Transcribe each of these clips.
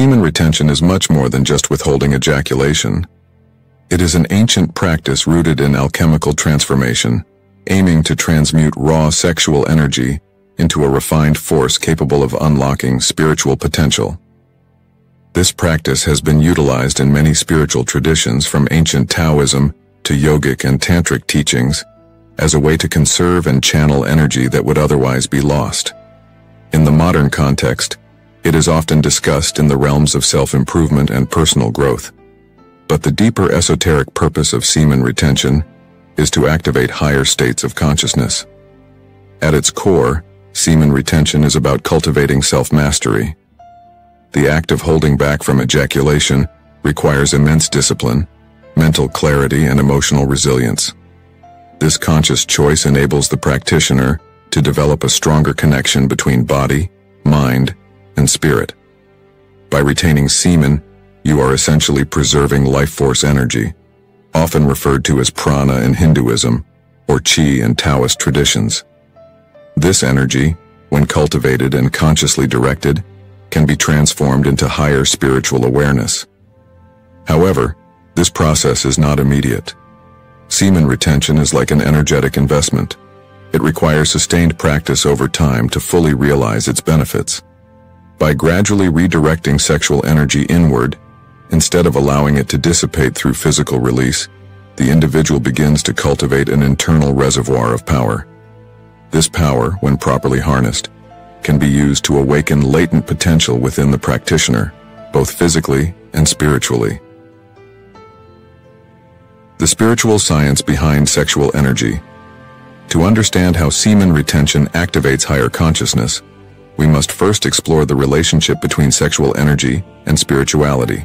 Semen retention is much more than just withholding ejaculation. It is an ancient practice rooted in alchemical transformation, aiming to transmute raw sexual energy into a refined force capable of unlocking spiritual potential. This practice has been utilized in many spiritual traditions from ancient Taoism to yogic and tantric teachings as a way to conserve and channel energy that would otherwise be lost. In the modern context, it is often discussed in the realms of self-improvement and personal growth. But the deeper esoteric purpose of semen retention is to activate higher states of consciousness. At its core, semen retention is about cultivating self-mastery. The act of holding back from ejaculation requires immense discipline, mental clarity, and emotional resilience. This conscious choice enables the practitioner to develop a stronger connection between body, mind, and spirit. By retaining semen, you are essentially preserving life force energy, often referred to as prana in Hinduism or chi in Taoist traditions. This energy, when cultivated and consciously directed, can be transformed into higher spiritual awareness. However, this process is not immediate. Semen retention is like an energetic investment. It requires sustained practice over time to fully realize its benefits. By gradually redirecting sexual energy inward, Instead of allowing it to dissipate through physical release, the individual begins to cultivate an internal reservoir of power. This power, when properly harnessed, can be used to awaken latent potential within the practitioner, both physically and spiritually. The spiritual science behind sexual energy. To understand how semen retention activates higher consciousness, we must first explore the relationship between sexual energy and spirituality.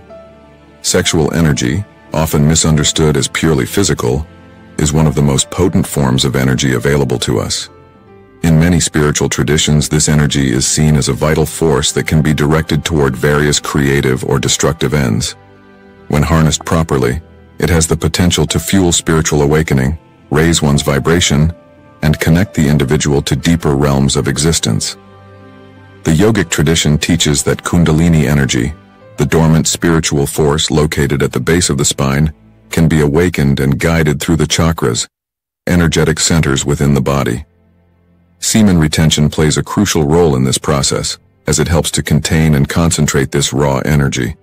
Sexual energy, often misunderstood as purely physical, is one of the most potent forms of energy available to us. In many spiritual traditions, this energy is seen as a vital force that can be directed toward various creative or destructive ends. When harnessed properly, it has the potential to fuel spiritual awakening, raise one's vibration, and connect the individual to deeper realms of existence. The yogic tradition teaches that kundalini energy, the dormant spiritual force located at the base of the spine can be awakened and guided through the chakras, energetic centers within the body. Semen retention plays a crucial role in this process, as it helps to contain and concentrate this raw energy,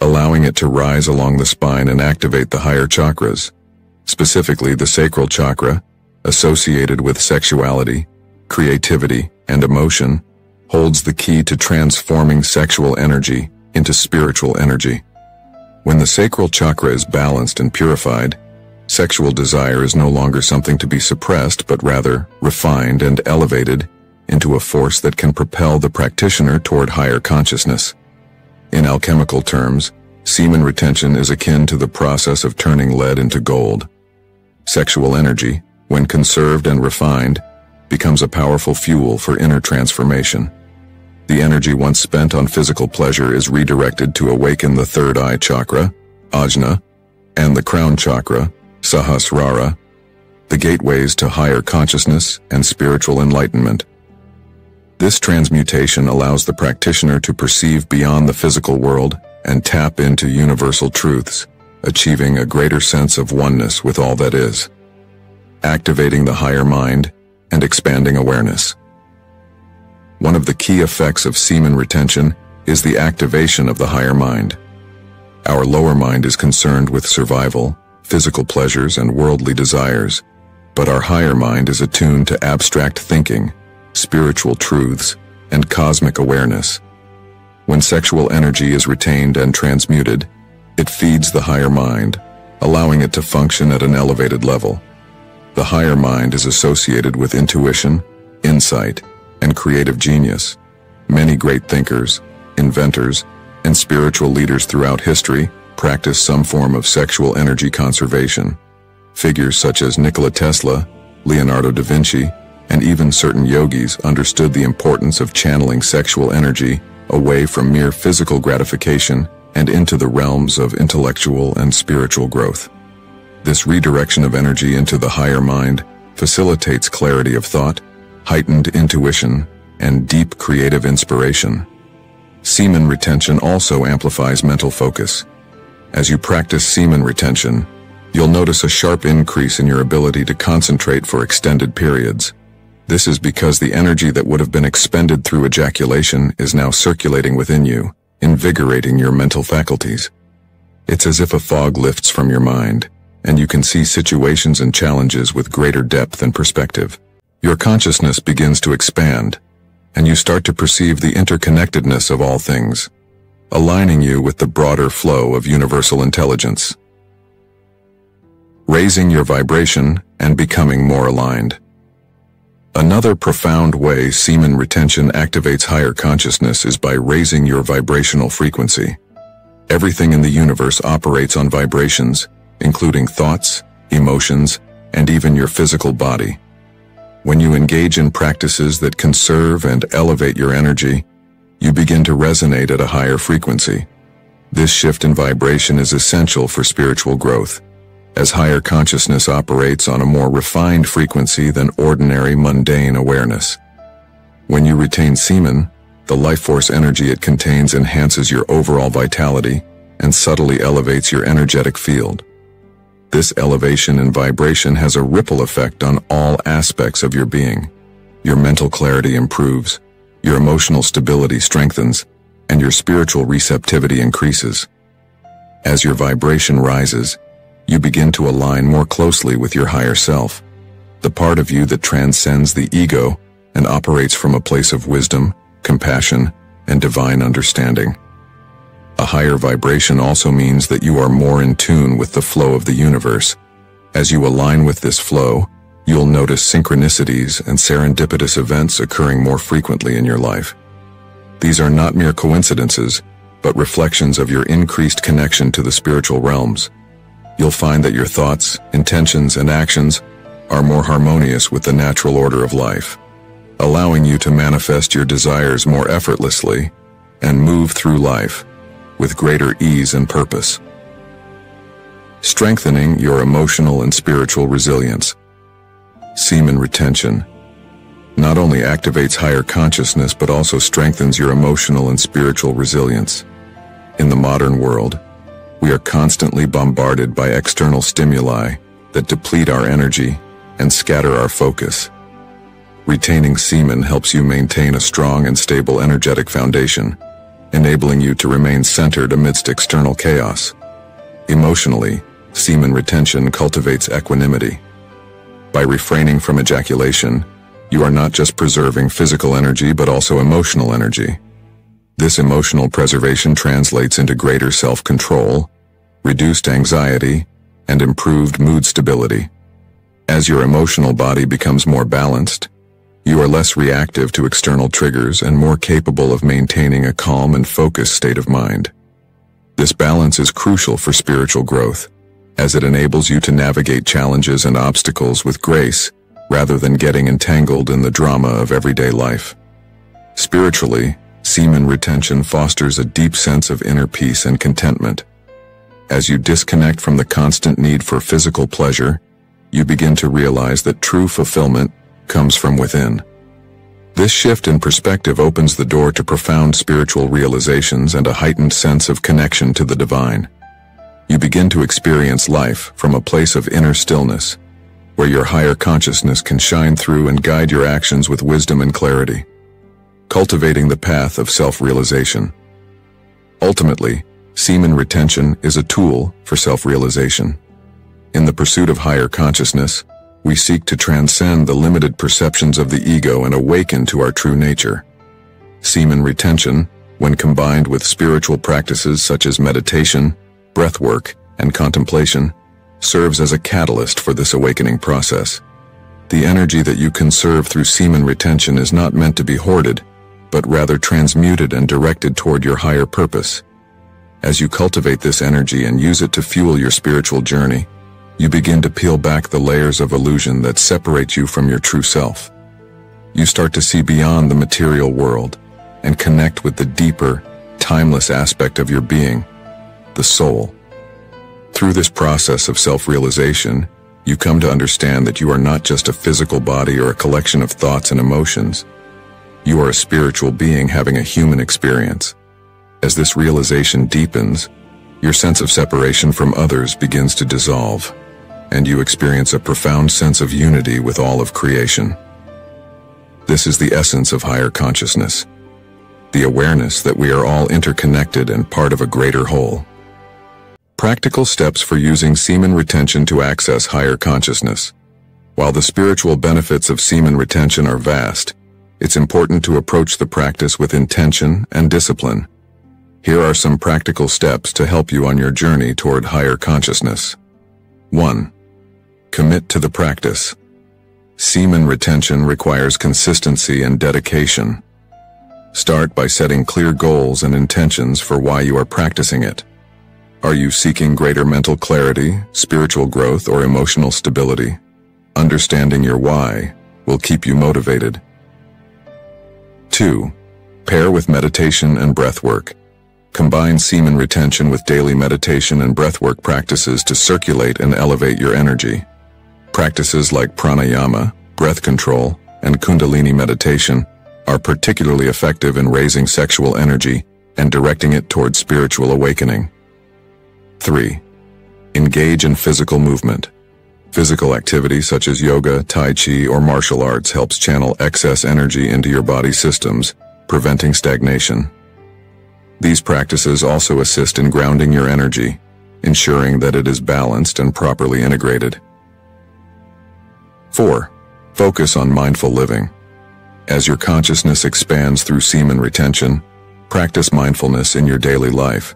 allowing it to rise along the spine and activate the higher chakras, specifically the sacral chakra, associated with sexuality, creativity, and emotion, holds the key to transforming sexual energy into spiritual energy. When the sacral chakra is balanced and purified, sexual desire is no longer something to be suppressed, but rather refined and elevated into a force that can propel the practitioner toward higher consciousness. In alchemical terms, semen retention is akin to the process of turning lead into gold. Sexual energy, when conserved and refined, becomes a powerful fuel for inner transformation. The energy once spent on physical pleasure is redirected to awaken the third eye chakra, ajna, and the crown chakra, sahasrara, the gateways to higher consciousness and spiritual enlightenment. This transmutation allows the practitioner to perceive beyond the physical world and tap into universal truths, achieving a greater sense of oneness with all that is, activating the higher mind and expanding awareness. One of the key effects of semen retention is the activation of the higher mind. Our lower mind is concerned with survival, physical pleasures, and worldly desires, but our higher mind is attuned to abstract thinking, spiritual truths, and cosmic awareness. When sexual energy is retained and transmuted, it feeds the higher mind, allowing it to function at an elevated level. The higher mind is associated with intuition, insight, and creative genius. Many great thinkers, inventors, and spiritual leaders throughout history practiced some form of sexual energy conservation. Figures such as Nikola Tesla, Leonardo da Vinci, and even certain yogis understood the importance of channeling sexual energy away from mere physical gratification and into the realms of intellectual and spiritual growth. This redirection of energy into the higher mind facilitates clarity of thought, heightened intuition, and deep creative inspiration. Semen retention also amplifies mental focus. As you practice semen retention, you'll notice a sharp increase in your ability to concentrate for extended periods. This is because the energy that would have been expended through ejaculation is now circulating within you, invigorating your mental faculties. It's as if a fog lifts from your mind, and you can see situations and challenges with greater depth and perspective. Your consciousness begins to expand, and you start to perceive the interconnectedness of all things, aligning you with the broader flow of universal intelligence. Raising your vibration and becoming more aligned. Another profound way semen retention activates higher consciousness is by raising your vibrational frequency. Everything in the universe operates on vibrations, including thoughts, emotions, and even your physical body. When you engage in practices that conserve and elevate your energy, you begin to resonate at a higher frequency. This shift in vibration is essential for spiritual growth as higher consciousness operates on a more refined frequency than ordinary mundane awareness. When you retain semen, the life force energy it contains enhances your overall vitality and subtly elevates your energetic field. This elevation in vibration has a ripple effect on all aspects of your being. Your mental clarity improves, your emotional stability strengthens, and your spiritual receptivity increases. As your vibration rises, you begin to align more closely with your higher self, the part of you that transcends the ego and operates from a place of wisdom, compassion, and divine understanding. A higher vibration also means that you are more in tune with the flow of the universe. As you align with this flow, you'll notice synchronicities and serendipitous events occurring more frequently in your life. These are not mere coincidences, but reflections of your increased connection to the spiritual realms you'll find that your thoughts, intentions, and actions are more harmonious with the natural order of life, allowing you to manifest your desires more effortlessly and move through life with greater ease and purpose. Strengthening your emotional and spiritual resilience. Semen retention not only activates higher consciousness but also strengthens your emotional and spiritual resilience. In the modern world, we are constantly bombarded by external stimuli that deplete our energy and scatter our focus. Retaining semen helps you maintain a strong and stable energetic foundation, enabling you to remain centered amidst external chaos. Emotionally, semen retention cultivates equanimity. By refraining from ejaculation, you are not just preserving physical energy but also emotional energy. This emotional preservation translates into greater self-control, reduced anxiety, and improved mood stability. As your emotional body becomes more balanced, you are less reactive to external triggers and more capable of maintaining a calm and focused state of mind. This balance is crucial for spiritual growth, as it enables you to navigate challenges and obstacles with grace rather than getting entangled in the drama of everyday life. Spiritually, Semen retention fosters a deep sense of inner peace and contentment. As you disconnect from the constant need for physical pleasure, you begin to realize that true fulfillment comes from within. This shift in perspective opens the door to profound spiritual realizations and a heightened sense of connection to the divine. You begin to experience life from a place of inner stillness, where your higher consciousness can shine through and guide your actions with wisdom and clarity cultivating the path of self-realization. Ultimately, semen retention is a tool for self-realization. In the pursuit of higher consciousness, we seek to transcend the limited perceptions of the ego and awaken to our true nature. Semen retention, when combined with spiritual practices such as meditation, breathwork, and contemplation, serves as a catalyst for this awakening process. The energy that you conserve through semen retention is not meant to be hoarded, but rather transmuted and directed toward your higher purpose. As you cultivate this energy and use it to fuel your spiritual journey, you begin to peel back the layers of illusion that separate you from your true self. You start to see beyond the material world and connect with the deeper, timeless aspect of your being, the soul. Through this process of self-realization, you come to understand that you are not just a physical body or a collection of thoughts and emotions, you are a spiritual being having a human experience. As this realization deepens, your sense of separation from others begins to dissolve, and you experience a profound sense of unity with all of creation. This is the essence of higher consciousness, the awareness that we are all interconnected and part of a greater whole. Practical steps for using semen retention to access higher consciousness. While the spiritual benefits of semen retention are vast, it's important to approach the practice with intention and discipline. Here are some practical steps to help you on your journey toward higher consciousness. 1. Commit to the practice. Semen retention requires consistency and dedication. Start by setting clear goals and intentions for why you are practicing it. Are you seeking greater mental clarity, spiritual growth, or emotional stability? Understanding your why will keep you motivated. 2. Pair with meditation and breath work. Combine semen retention with daily meditation and breathwork practices to circulate and elevate your energy. Practices like pranayama, breath control, and kundalini meditation are particularly effective in raising sexual energy and directing it toward spiritual awakening. 3. Engage in physical movement. Physical activity such as yoga, tai chi, or martial arts helps channel excess energy into your body systems, preventing stagnation. These practices also assist in grounding your energy, ensuring that it is balanced and properly integrated. 4. Focus on mindful living. As your consciousness expands through semen retention, practice mindfulness in your daily life.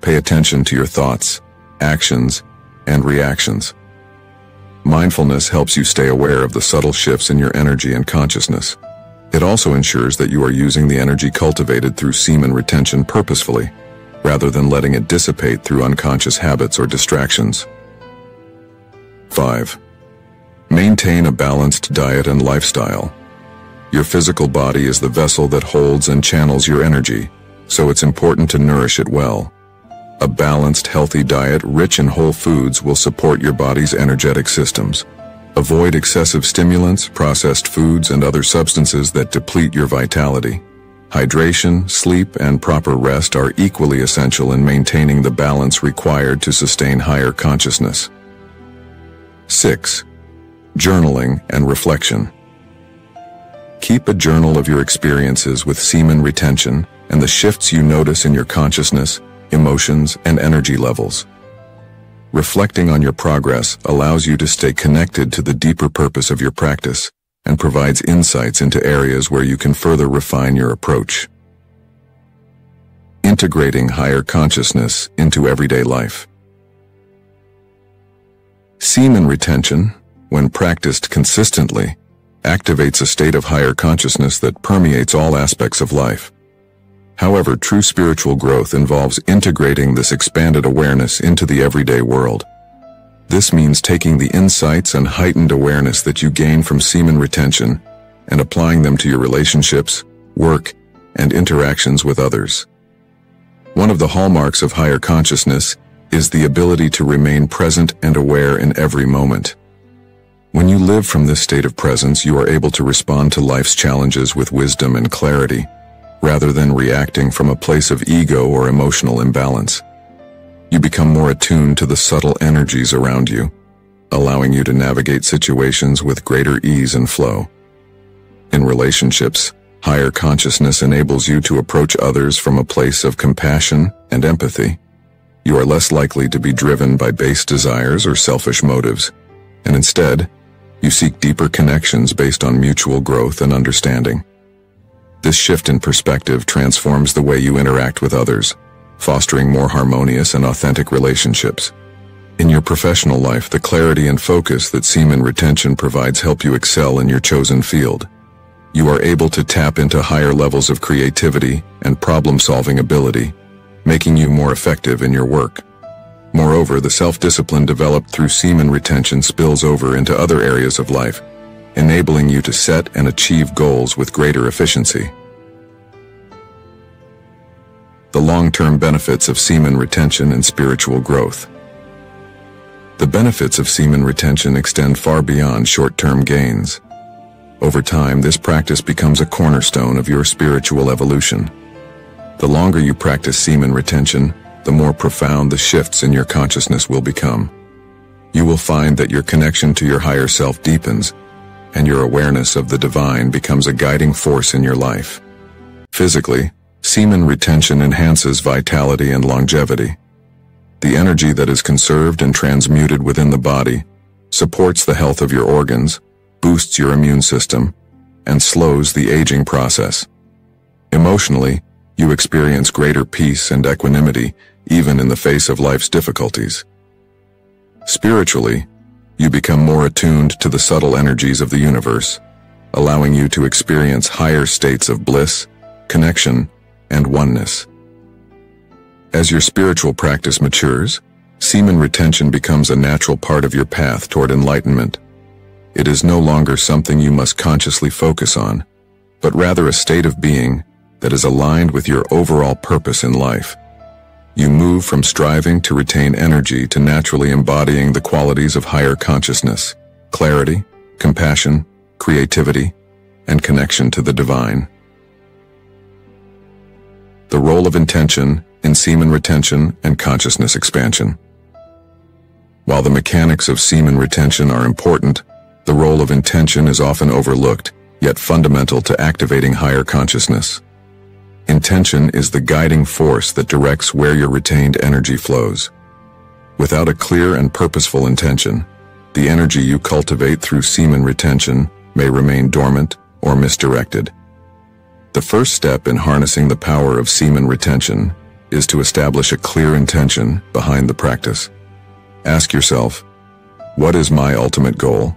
Pay attention to your thoughts, actions, and reactions. Mindfulness helps you stay aware of the subtle shifts in your energy and consciousness. It also ensures that you are using the energy cultivated through semen retention purposefully, rather than letting it dissipate through unconscious habits or distractions. 5. Maintain a balanced diet and lifestyle. Your physical body is the vessel that holds and channels your energy, so it's important to nourish it well. A balanced, healthy diet rich in whole foods will support your body's energetic systems. Avoid excessive stimulants, processed foods, and other substances that deplete your vitality. Hydration, sleep, and proper rest are equally essential in maintaining the balance required to sustain higher consciousness. 6. Journaling and reflection. Keep a journal of your experiences with semen retention and the shifts you notice in your consciousness, emotions, and energy levels. Reflecting on your progress allows you to stay connected to the deeper purpose of your practice and provides insights into areas where you can further refine your approach. Integrating higher consciousness into everyday life. Semen retention, when practiced consistently, activates a state of higher consciousness that permeates all aspects of life. However, true spiritual growth involves integrating this expanded awareness into the everyday world. This means taking the insights and heightened awareness that you gain from semen retention and applying them to your relationships, work, and interactions with others. One of the hallmarks of higher consciousness is the ability to remain present and aware in every moment. When you live from this state of presence, you are able to respond to life's challenges with wisdom and clarity, rather than reacting from a place of ego or emotional imbalance. You become more attuned to the subtle energies around you, allowing you to navigate situations with greater ease and flow. In relationships, higher consciousness enables you to approach others from a place of compassion and empathy. You are less likely to be driven by base desires or selfish motives, and instead, you seek deeper connections based on mutual growth and understanding. This shift in perspective transforms the way you interact with others, fostering more harmonious and authentic relationships. In your professional life, the clarity and focus that semen retention provides help you excel in your chosen field. You are able to tap into higher levels of creativity and problem-solving ability, making you more effective in your work. Moreover, the self-discipline developed through semen retention spills over into other areas of life, enabling you to set and achieve goals with greater efficiency. The long-term benefits of semen retention and spiritual growth. The benefits of semen retention extend far beyond short-term gains. Over time, this practice becomes a cornerstone of your spiritual evolution. The longer you practice semen retention, the more profound the shifts in your consciousness will become. You will find that your connection to your higher self deepens, and your awareness of the divine becomes a guiding force in your life. Physically, semen retention enhances vitality and longevity. The energy that is conserved and transmuted within the body supports the health of your organs, boosts your immune system, and slows the aging process. Emotionally, you experience greater peace and equanimity even in the face of life's difficulties. Spiritually, you become more attuned to the subtle energies of the universe, allowing you to experience higher states of bliss, connection, and oneness. As your spiritual practice matures, semen retention becomes a natural part of your path toward enlightenment. It is no longer something you must consciously focus on, but rather a state of being that is aligned with your overall purpose in life. You move from striving to retain energy to naturally embodying the qualities of higher consciousness, clarity, compassion, creativity, and connection to the divine. The role of intention in semen retention and consciousness expansion. While the mechanics of semen retention are important, the role of intention is often overlooked, yet fundamental to activating higher consciousness. Intention is the guiding force that directs where your retained energy flows. Without a clear and purposeful intention, the energy you cultivate through semen retention may remain dormant or misdirected. The first step in harnessing the power of semen retention is to establish a clear intention behind the practice. Ask yourself, what is my ultimate goal?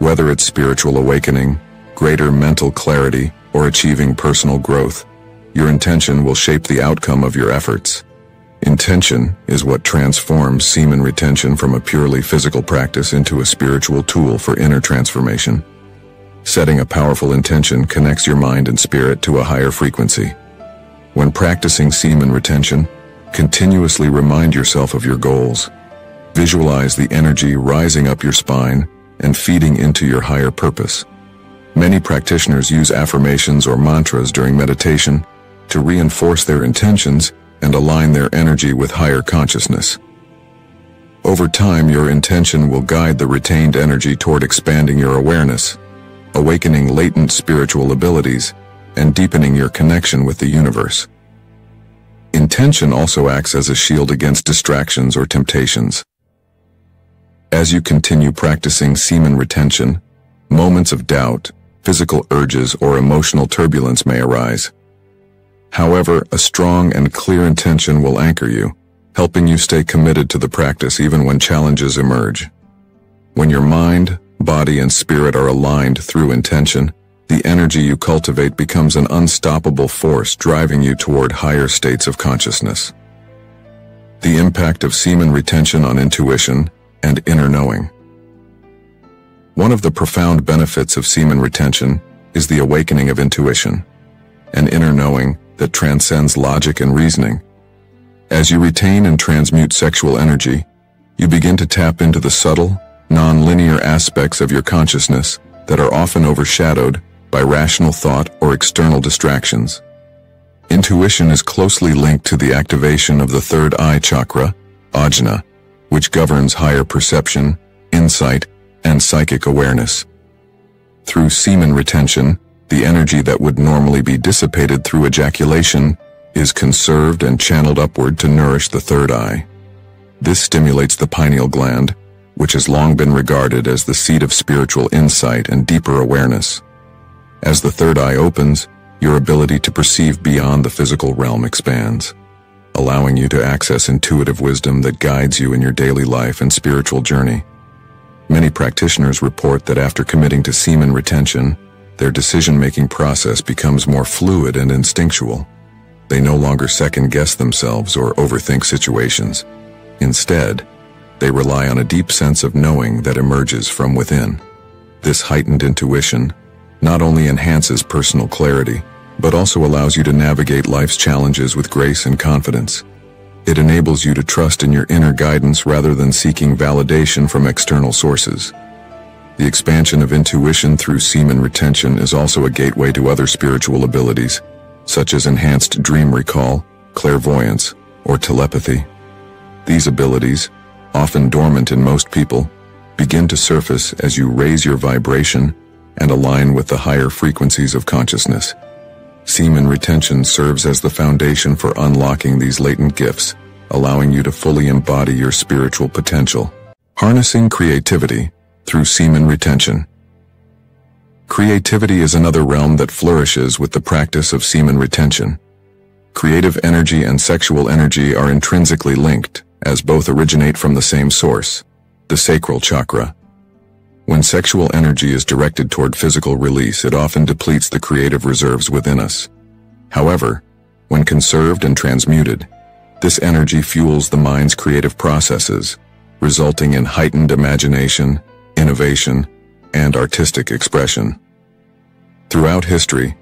Whether it's spiritual awakening, greater mental clarity, or achieving personal growth, your intention will shape the outcome of your efforts. Intention is what transforms semen retention from a purely physical practice into a spiritual tool for inner transformation. Setting a powerful intention connects your mind and spirit to a higher frequency. When practicing semen retention, continuously remind yourself of your goals. Visualize the energy rising up your spine and feeding into your higher purpose. Many practitioners use affirmations or mantras during meditation to reinforce their intentions and align their energy with higher consciousness. Over time, your intention will guide the retained energy toward expanding your awareness, awakening latent spiritual abilities, and deepening your connection with the universe. Intention also acts as a shield against distractions or temptations. As you continue practicing semen retention, moments of doubt, physical urges, or emotional turbulence may arise. However, a strong and clear intention will anchor you, helping you stay committed to the practice even when challenges emerge. When your mind, body, and spirit are aligned through intention, the energy you cultivate becomes an unstoppable force driving you toward higher states of consciousness. The impact of semen retention on intuition and inner knowing. One of the profound benefits of semen retention is the awakening of intuition, an inner knowing that transcends logic and reasoning. As you retain and transmute sexual energy, you begin to tap into the subtle, non-linear aspects of your consciousness that are often overshadowed by rational thought or external distractions. Intuition is closely linked to the activation of the third eye chakra, ajna, which governs higher perception, insight, and psychic awareness. Through semen retention, the energy that would normally be dissipated through ejaculation is conserved and channeled upward to nourish the third eye. This stimulates the pineal gland, which has long been regarded as the seat of spiritual insight and deeper awareness. As the third eye opens, your ability to perceive beyond the physical realm expands, allowing you to access intuitive wisdom that guides you in your daily life and spiritual journey. Many practitioners report that after committing to semen retention, their decision-making process becomes more fluid and instinctual. They no longer second-guess themselves or overthink situations. Instead, they rely on a deep sense of knowing that emerges from within. This heightened intuition not only enhances personal clarity, but also allows you to navigate life's challenges with grace and confidence. It enables you to trust in your inner guidance rather than seeking validation from external sources. The expansion of intuition through semen retention is also a gateway to other spiritual abilities, such as enhanced dream recall, clairvoyance, or telepathy. These abilities, often dormant in most people, begin to surface as you raise your vibration and align with the higher frequencies of consciousness. Semen retention serves as the foundation for unlocking these latent gifts, allowing you to fully embody your spiritual potential. Harnessing creativity through semen retention. Creativity is another realm that flourishes with the practice of semen retention. Creative energy and sexual energy are intrinsically linked, as both originate from the same source, the sacral chakra. When sexual energy is directed toward physical release, it often depletes the creative reserves within us. However, when conserved and transmuted, this energy fuels the mind's creative processes, resulting in heightened imagination, innovation, and artistic expression. Throughout history,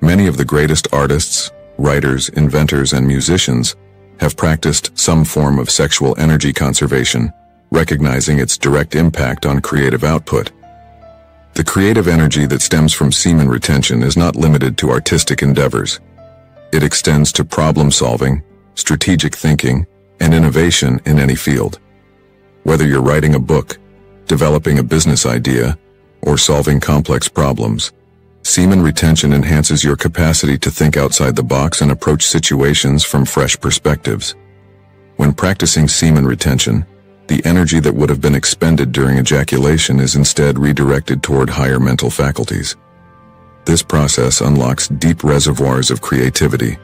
many of the greatest artists, writers, inventors, and musicians have practiced some form of sexual energy conservation, recognizing its direct impact on creative output. The creative energy that stems from semen retention is not limited to artistic endeavors. It extends to problem solving, strategic thinking, and innovation in any field. Whether you're writing a book, developing a business idea, or solving complex problems, semen retention enhances your capacity to think outside the box and approach situations from fresh perspectives. When practicing semen retention, the energy that would have been expended during ejaculation is instead redirected toward higher mental faculties. This process unlocks deep reservoirs of creativity,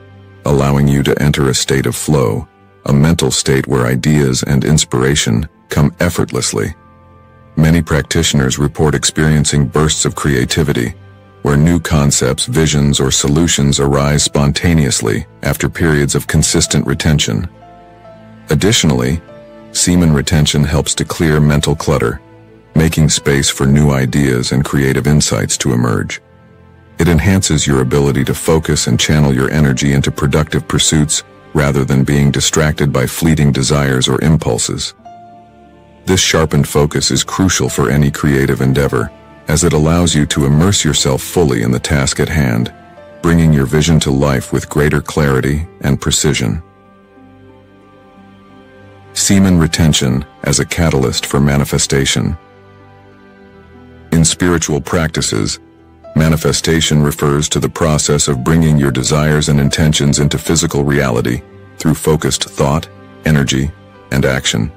allowing you to enter a state of flow, a mental state where ideas and inspiration come effortlessly. Many practitioners report experiencing bursts of creativity, where new concepts, visions, or solutions arise spontaneously after periods of consistent retention. Additionally, semen retention helps to clear mental clutter, making space for new ideas and creative insights to emerge. It enhances your ability to focus and channel your energy into productive pursuits rather than being distracted by fleeting desires or impulses. This sharpened focus is crucial for any creative endeavor, as it allows you to immerse yourself fully in the task at hand, bringing your vision to life with greater clarity and precision. Semen retention as a catalyst for manifestation. In spiritual practices, manifestation refers to the process of bringing your desires and intentions into physical reality through focused thought, energy, and action.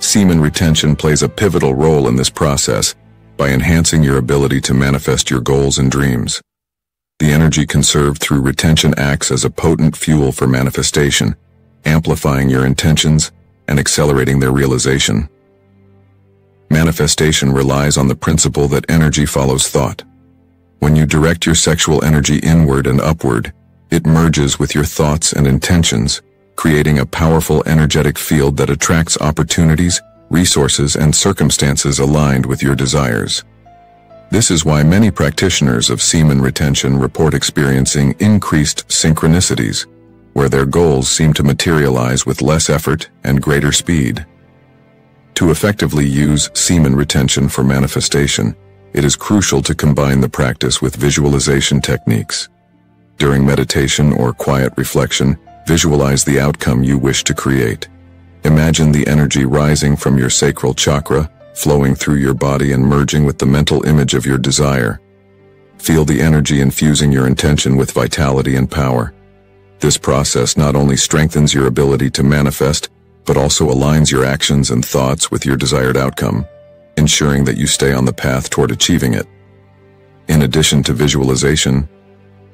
Semen retention plays a pivotal role in this process, by enhancing your ability to manifest your goals and dreams. The energy conserved through retention acts as a potent fuel for manifestation, amplifying your intentions and accelerating their realization. Manifestation relies on the principle that energy follows thought. When you direct your sexual energy inward and upward, it merges with your thoughts and intentions, creating a powerful energetic field that attracts opportunities resources, and circumstances aligned with your desires. This is why many practitioners of semen retention report experiencing increased synchronicities, where their goals seem to materialize with less effort and greater speed. To effectively use semen retention for manifestation, it is crucial to combine the practice with visualization techniques. During meditation or quiet reflection, visualize the outcome you wish to create. Imagine the energy rising from your sacral chakra, flowing through your body and merging with the mental image of your desire. Feel the energy infusing your intention with vitality and power. This process not only strengthens your ability to manifest, but also aligns your actions and thoughts with your desired outcome, ensuring that you stay on the path toward achieving it. In addition to visualization,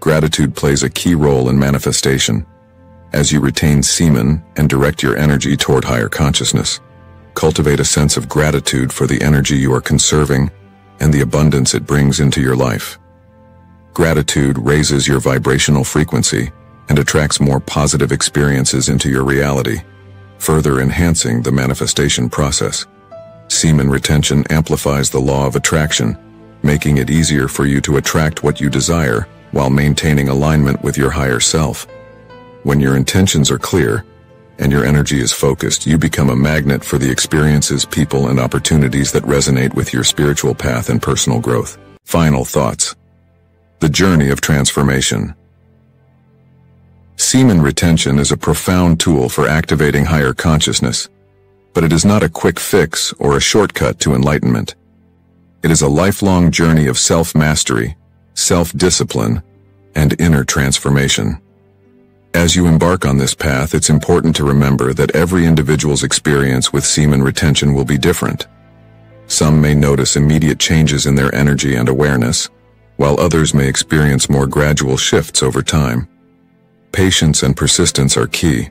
gratitude plays a key role in manifestation as you retain semen and direct your energy toward higher consciousness. Cultivate a sense of gratitude for the energy you are conserving and the abundance it brings into your life. Gratitude raises your vibrational frequency and attracts more positive experiences into your reality, further enhancing the manifestation process. Semen retention amplifies the law of attraction, making it easier for you to attract what you desire while maintaining alignment with your higher self. When your intentions are clear and your energy is focused, you become a magnet for the experiences, people, and opportunities that resonate with your spiritual path and personal growth. Final thoughts. The journey of transformation. Semen retention is a profound tool for activating higher consciousness, but it is not a quick fix or a shortcut to enlightenment. It is a lifelong journey of self-mastery, self-discipline, and inner transformation. As you embark on this path, it's important to remember that every individual's experience with semen retention will be different. Some may notice immediate changes in their energy and awareness, while others may experience more gradual shifts over time. Patience and persistence are key.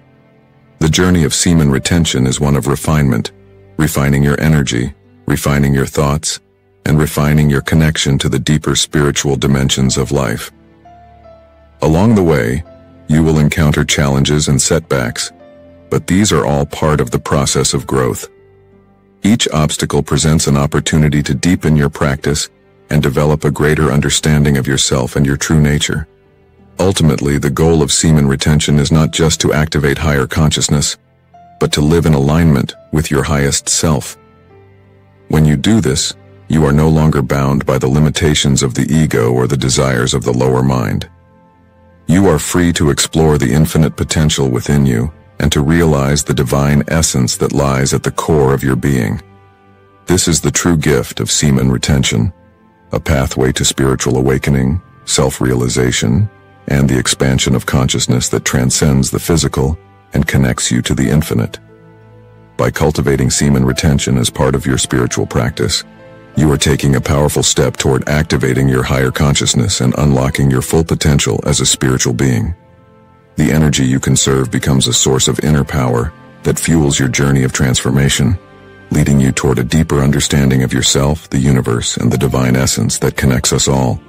The journey of semen retention is one of refinement, refining your energy, refining your thoughts, and refining your connection to the deeper spiritual dimensions of life. Along the way, you will encounter challenges and setbacks, but these are all part of the process of growth. Each obstacle presents an opportunity to deepen your practice and develop a greater understanding of yourself and your true nature. Ultimately, the goal of semen retention is not just to activate higher consciousness, but to live in alignment with your highest self. When you do this, you are no longer bound by the limitations of the ego or the desires of the lower mind. You are free to explore the infinite potential within you and to realize the divine essence that lies at the core of your being. This is the true gift of semen retention, a pathway to spiritual awakening, self-realization, and the expansion of consciousness that transcends the physical and connects you to the infinite. By cultivating semen retention as part of your spiritual practice, you are taking a powerful step toward activating your higher consciousness and unlocking your full potential as a spiritual being. The energy you conserve becomes a source of inner power that fuels your journey of transformation, leading you toward a deeper understanding of yourself, the universe, and the divine essence that connects us all.